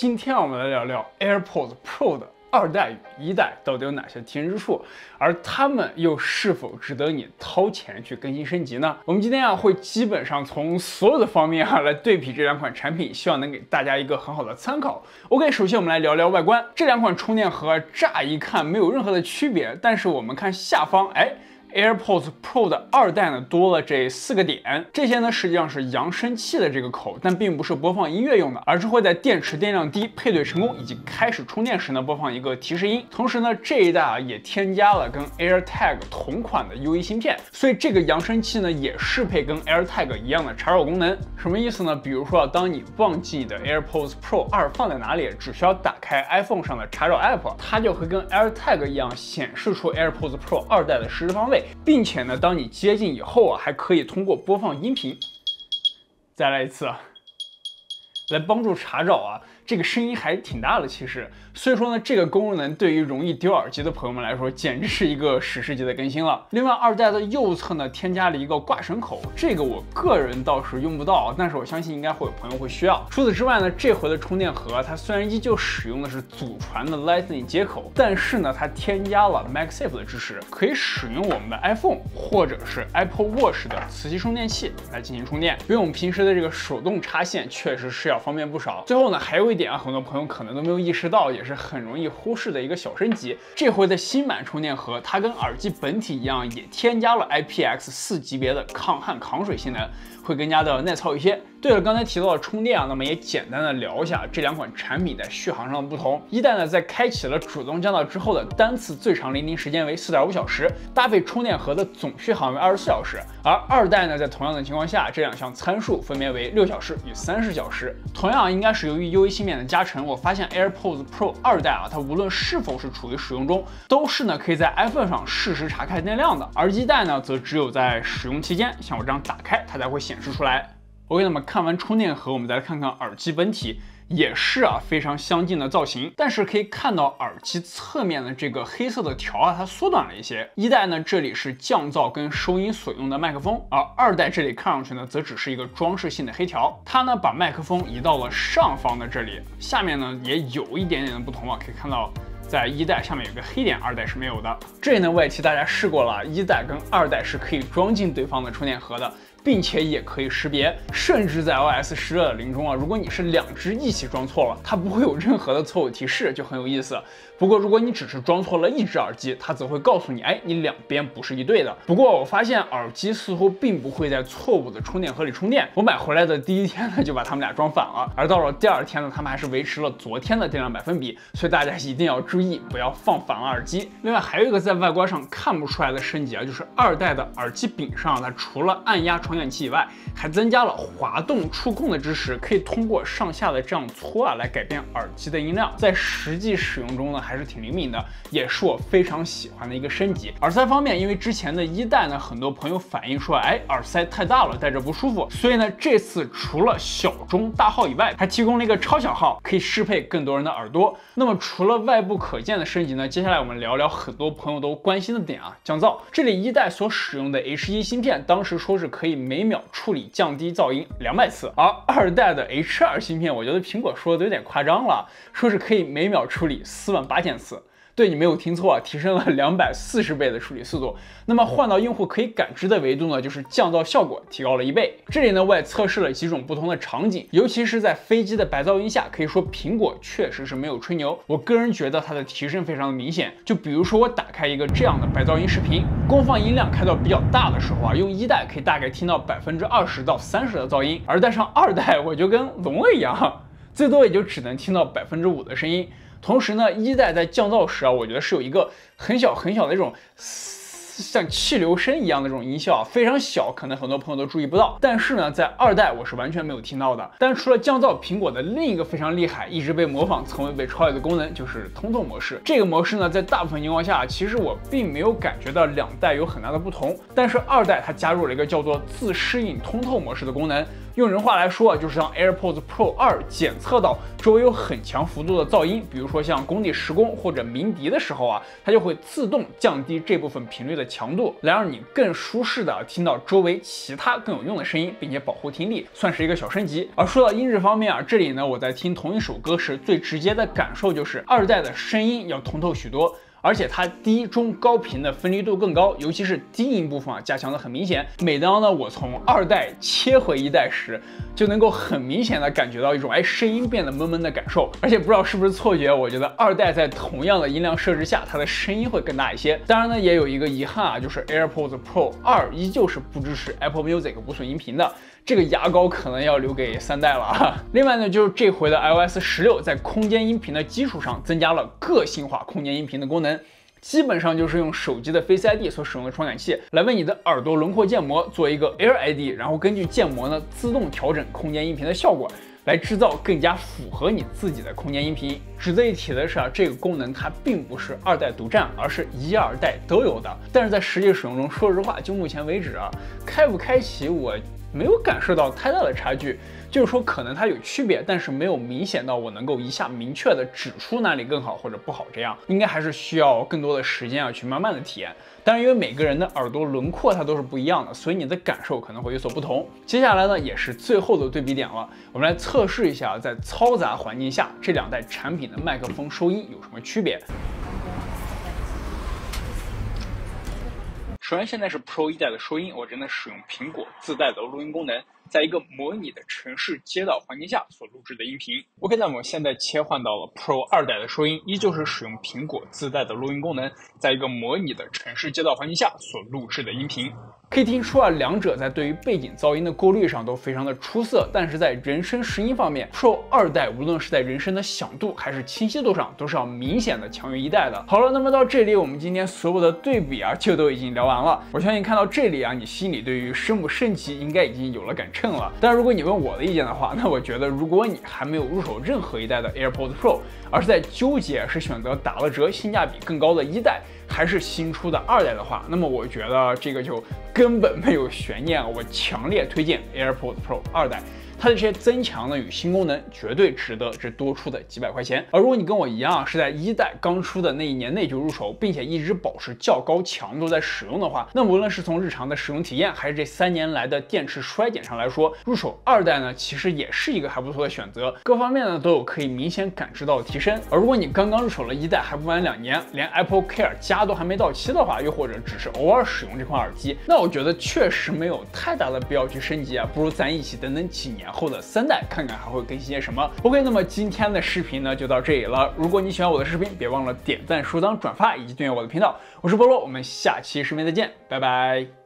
今天我们来聊聊 AirPods Pro 的二代与一代到底有哪些提升之处，而它们又是否值得你掏钱去更新升级呢？我们今天啊会基本上从所有的方面啊来对比这两款产品，希望能给大家一个很好的参考。OK，首先我们来聊聊外观，这两款充电盒乍一看没有任何的区别，但是我们看下方，哎。AirPods Pro 的二代呢多了这四个点，这些呢实际上是扬声器的这个口，但并不是播放音乐用的，而是会在电池电量低、配对成功以及开始充电时呢播放一个提示音。同时呢，这一代啊也添加了跟 AirTag 同款的 U1 芯片，所以这个扬声器呢也适配跟 AirTag 一样的插绕功能。什么意思呢？比如说啊，当你忘记你的 AirPods Pro 二放在哪里，只需要打开 iPhone 上的插绕 App，它就会跟 AirTag 一样显示出 AirPods Pro 二代的实时方位。并且呢，当你接近以后啊，还可以通过播放音频，再来一次，来帮助查找啊。这个声音还挺大的，其实，所以说呢，这个功能对于容易丢耳机的朋友们来说，简直是一个史诗级的更新了。另外，二代的右侧呢，添加了一个挂绳口，这个我个人倒是用不到，但是我相信应该会有朋友会需要。除此之外呢，这回的充电盒它虽然依旧使用的是祖传的 Lightning 接口，但是呢，它添加了 MagSafe 的支持，可以使用我们的 iPhone 或者是 Apple Watch 的磁吸充电器来进行充电，比我们平时的这个手动插线确实是要方便不少。最后呢，还有一。点啊，很多朋友可能都没有意识到，也是很容易忽视的一个小升级。这回的新版充电盒，它跟耳机本体一样，也添加了 IPX4 级别的抗旱抗水性能。会更加的耐操一些。对了，刚才提到了充电啊，那么也简单的聊一下这两款产品在续航上的不同。一代呢，在开启了主动降噪之后的单次最长聆听时间为四点五小时，搭配充电盒的总续航为二十四小时。而二代呢，在同样的情况下，这两项参数分别为六小时与三十小时。同样应该是由于 U1 芯片的加成，我发现 AirPods Pro 二代啊，它无论是否是处于使用中，都是呢可以在 iPhone 上实时查看电量的。而一代呢，则只有在使用期间，像我这样打开，它才会显示出来。OK，那么看完充电盒，我们再来看看耳机本体，也是啊非常相近的造型。但是可以看到耳机侧面的这个黑色的条啊，它缩短了一些。一代呢，这里是降噪跟收音所用的麦克风，而二代这里看上去呢，则只是一个装饰性的黑条。它呢，把麦克风移到了上方的这里，下面呢也有一点点的不同啊，可以看到在一代下面有个黑点，二代是没有的。这里呢，我也替大家试过了，一代跟二代是可以装进对方的充电盒的。并且也可以识别，甚至在 iOS 十二的零中啊，如果你是两只一起装错了，它不会有任何的错误提示，就很有意思。不过如果你只是装错了一只耳机，它则会告诉你，哎，你两边不是一对的。不过我发现耳机似乎并不会在错误的充电盒里充电。我买回来的第一天呢，就把它们俩装反了，而到了第二天呢，它们还是维持了昨天的电量百分比。所以大家一定要注意，不要放反了耳机。另外还有一个在外观上看不出来的升级啊，就是二代的耳机柄上，它除了按压。传感器以外，还增加了滑动触控的支持，可以通过上下的这样搓啊来改变耳机的音量，在实际使用中呢还是挺灵敏的，也是我非常喜欢的一个升级。耳塞方面，因为之前的一代呢，很多朋友反映说，哎，耳塞太大了，戴着不舒服，所以呢，这次除了小中大号以外，还提供了一个超小号，可以适配更多人的耳朵。那么除了外部可见的升级呢，接下来我们聊聊很多朋友都关心的点啊，降噪。这里一代所使用的 H1 芯片，当时说是可以。每秒处理降低噪音两百次，而二代的 H2 芯片，我觉得苹果说的有点夸张了，说是可以每秒处理四万八千次。对你没有听错啊，提升了 两百四十倍的处理速度。那么换到用户可以感知的维度呢，就是降噪效果提高了一倍。这里呢，我也测试了几种不同的场景，尤其是在飞机的白噪音下，可以说苹果确实是没有吹牛。我个人觉得它的提升非常的明显。就比如说我打开一个这样的白噪音视频，功放音量开到比较大的时候啊，用一代可以大概听到百分之二十到三十的噪音，而带上二代，我就跟聋了一样，最多也就只能听到百分之五的声音。同时呢，一代在降噪时啊，我觉得是有一个很小很小的那种像气流声一样的这种音效啊，非常小，可能很多朋友都注意不到。但是呢，在二代我是完全没有听到的。但是除了降噪，苹果的另一个非常厉害，一直被模仿，从未被超越的功能就是通透模式。这个模式呢，在大部分情况下，其实我并没有感觉到两代有很大的不同。但是二代它加入了一个叫做自适应通透模式的功能。用人话来说啊，就是让 AirPods Pro 二检测到周围有很强幅度的噪音，比如说像工地施工或者鸣笛的时候啊，它就会自动降低这部分频率的强度，来让你更舒适的听到周围其他更有用的声音，并且保护听力，算是一个小升级。而说到音质方面啊，这里呢，我在听同一首歌时最直接的感受就是二代的声音要通透许多。而且它低、中、高频的分离度更高，尤其是低音部分啊，加强的很明显。每当呢我从二代切回一代时，就能够很明显的感觉到一种哎声音变得闷闷的感受。而且不知道是不是错觉，我觉得二代在同样的音量设置下，它的声音会更大一些。当然呢，也有一个遗憾啊，就是 AirPods Pro 二依旧是不支持 Apple Music 无损音频的。这个牙膏可能要留给三代了哈。另外呢，就是这回的 iOS 十六在空间音频的基础上，增加了个性化空间音频的功能，基本上就是用手机的 Face ID 所使用的传感器来为你的耳朵轮廓建模做一个 Air ID，然后根据建模呢自动调整空间音频的效果，来制造更加符合你自己的空间音频。值得一提的是啊，这个功能它并不是二代独占，而是一二代都有的。但是在实际使用中，说实话，就目前为止啊，开不开启我。没有感受到太大的差距，就是说可能它有区别，但是没有明显到我能够一下明确的指出哪里更好或者不好。这样应该还是需要更多的时间啊，去慢慢的体验。当然，因为每个人的耳朵轮廓它都是不一样的，所以你的感受可能会有所不同。接下来呢，也是最后的对比点了，我们来测试一下在嘈杂环境下这两代产品的麦克风收音有什么区别。首先，现在是 Pro 一代的收音，我正在使用苹果自带的录音功能，在一个模拟的城市街道环境下所录制的音频。OK，那么现在切换到了 Pro 二代的收音，依旧是使用苹果自带的录音功能，在一个模拟的城市街道环境下所录制的音频。可以听出啊，两者在对于背景噪音的过滤上都非常的出色，但是在人声拾音方面，Pro 二代无论是在人声的响度还是清晰度上，都是要明显的强于一代的。好了，那么到这里，我们今天所有的对比啊，就都已经聊完了。我相信看到这里啊，你心里对于升不升级应该已经有了感知称了。但如果你问我的意见的话，那我觉得如果你还没有入手任何一代的 AirPods Pro，而是在纠结是选择打了折、性价比更高的一代。还是新出的二代的话，那么我觉得这个就根本没有悬念，我强烈推荐 AirPods Pro 二代。它的这些增强呢与新功能绝对值得这多出的几百块钱。而如果你跟我一样是在一代刚出的那一年内就入手，并且一直保持较高强度在使用的话，那无论是从日常的使用体验，还是这三年来的电池衰减上来说，入手二代呢其实也是一个还不错的选择，各方面呢都有可以明显感知到的提升。而如果你刚刚入手了一代还不满两年，连 Apple Care 加都还没到期的话，又或者只是偶尔使用这款耳机，那我觉得确实没有太大的必要去升级啊，不如咱一起等等几年后的三代，看看还会更新些什么。OK，那么今天的视频呢就到这里了。如果你喜欢我的视频，别忘了点赞、收藏、转发以及订阅我的频道。我是菠萝，我们下期视频再见，拜拜。